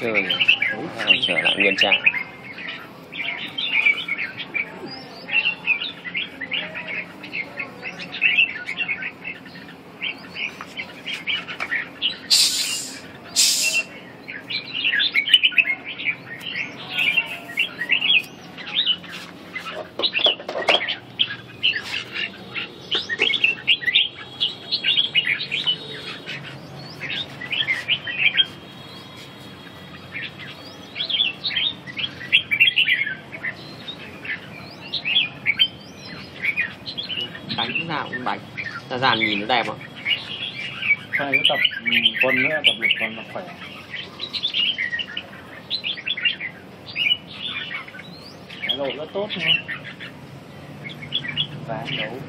chờ, à, trở lại nguyên trạng. Đánh nào cũng đánh ra dàn nhìn nó đẹp không Hai cái tập con quân nữa, tập được quân nó khỏe. Cái độ rất tốt nha. Ván đấu